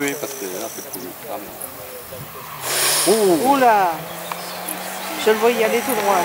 Oui, parce que là, c'est pour Oh Oula. Je le vois y aller tout droit.